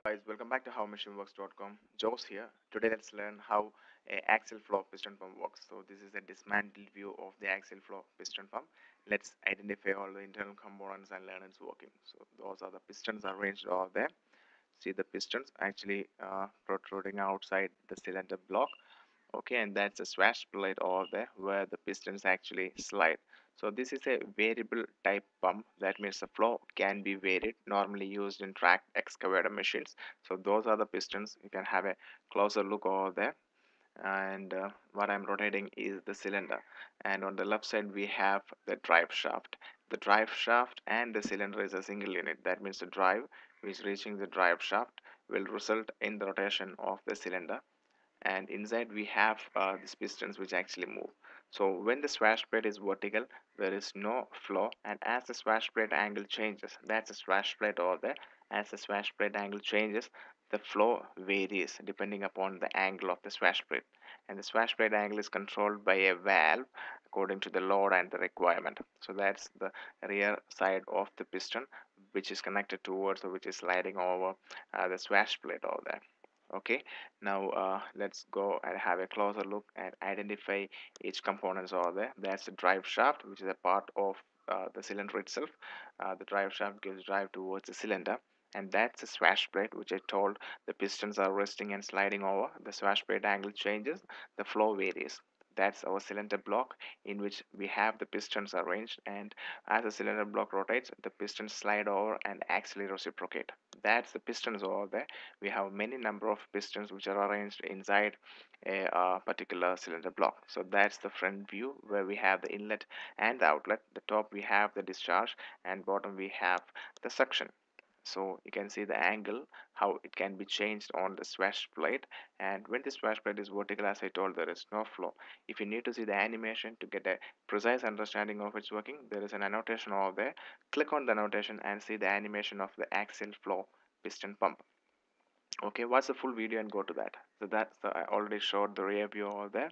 guys, welcome back to howmachineworks.com. Joes here. Today let's learn how a axial flow piston pump works. So this is a dismantled view of the axial flow piston pump. Let's identify all the internal components and learn its working. So those are the pistons arranged over there. See the pistons actually uh, protruding outside the cylinder block. Okay, and that's a swash plate over there where the pistons actually slide. So this is a variable type pump. That means the flow can be varied, normally used in track excavator machines. So those are the pistons. You can have a closer look over there. And uh, what I'm rotating is the cylinder. And on the left side, we have the drive shaft. The drive shaft and the cylinder is a single unit. That means the drive, which reaching the drive shaft, will result in the rotation of the cylinder and inside we have uh, these pistons which actually move. So when the swash plate is vertical there is no flow and as the swash plate angle changes that's a swash plate over there. As the swash plate angle changes the flow varies depending upon the angle of the swash plate and the swash plate angle is controlled by a valve according to the load and the requirement. So that's the rear side of the piston which is connected towards or which is sliding over uh, the swash plate over there okay now uh, let's go and have a closer look and identify each components over there. That's the drive shaft which is a part of uh, the cylinder itself. Uh, the drive shaft gives drive towards the cylinder and that's the swash plate which I told the pistons are resting and sliding over. The swash plate angle changes the flow varies. That's our cylinder block in which we have the pistons arranged and as the cylinder block rotates the pistons slide over and axially reciprocate that's the pistons over there. We have many number of pistons which are arranged inside a uh, particular cylinder block. So that's the front view where we have the inlet and the outlet. The top we have the discharge and bottom we have the suction. So you can see the angle how it can be changed on the swash plate. And when the swash plate is vertical as I told there is no flow. If you need to see the animation to get a precise understanding of its working there is an annotation over there. Click on the annotation and see the animation of the axial flow piston pump. Okay watch the full video and go to that. So that's the, I already showed the rear view over there.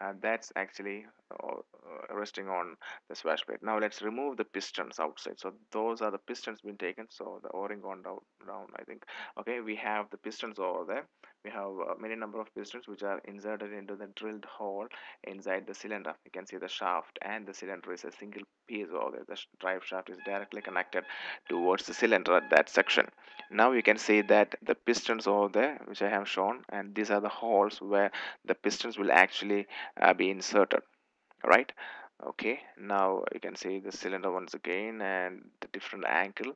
And that's actually uh, uh, resting on the swash plate now let's remove the pistons outside. So those are the pistons been taken. So the o-ring gone down, down I think. Okay we have the pistons over there. We have uh, many number of pistons which are inserted into the drilled hole inside the cylinder. You can see the shaft and the cylinder is a single piece over there. The drive shaft is directly connected towards the cylinder at that section. Now you can see that the pistons over there which I have shown and these are the holes where the pistons will actually uh, be inserted right? Okay now you can see the cylinder once again and the different angle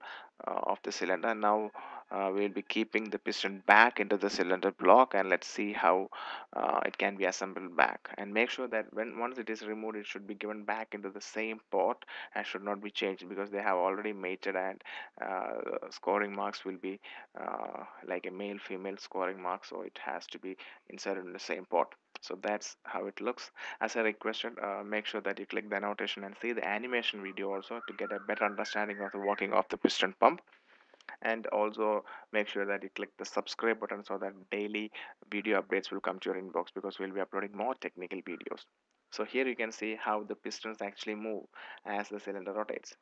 uh, of the cylinder. Now uh, we'll be keeping the piston back into the cylinder block and let's see how uh, it can be assembled back. And make sure that when once it is removed it should be given back into the same port and should not be changed because they have already mated and uh, scoring marks will be uh, like a male female scoring mark so it has to be inserted in the same port so that's how it looks. As i requested uh, make sure that you click the annotation and see the animation video also to get a better understanding of the working of the piston pump. And also make sure that you click the subscribe button so that daily video updates will come to your inbox because we'll be uploading more technical videos. So here you can see how the pistons actually move as the cylinder rotates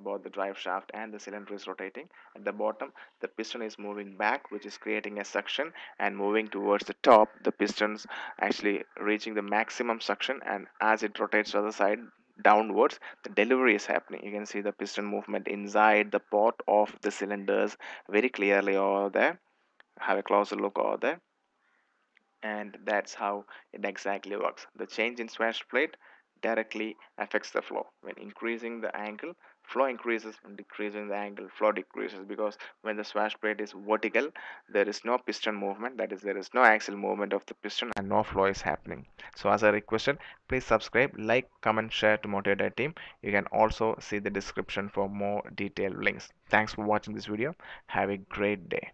both the drive shaft and the cylinder is rotating. At the bottom the piston is moving back which is creating a suction and moving towards the top the pistons actually reaching the maximum suction and as it rotates to the other side downwards the delivery is happening. You can see the piston movement inside the pot of the cylinders very clearly over there. Have a closer look over there. And that's how it exactly works. The change in swash plate directly affects the flow. When increasing the angle flow increases and decreasing the angle flow decreases because when the swash plate is vertical there is no piston movement that is there is no axial movement of the piston and no flow is happening. So as i requested please subscribe like comment share to motivate our team. You can also see the description for more detailed links. Thanks for watching this video. Have a great day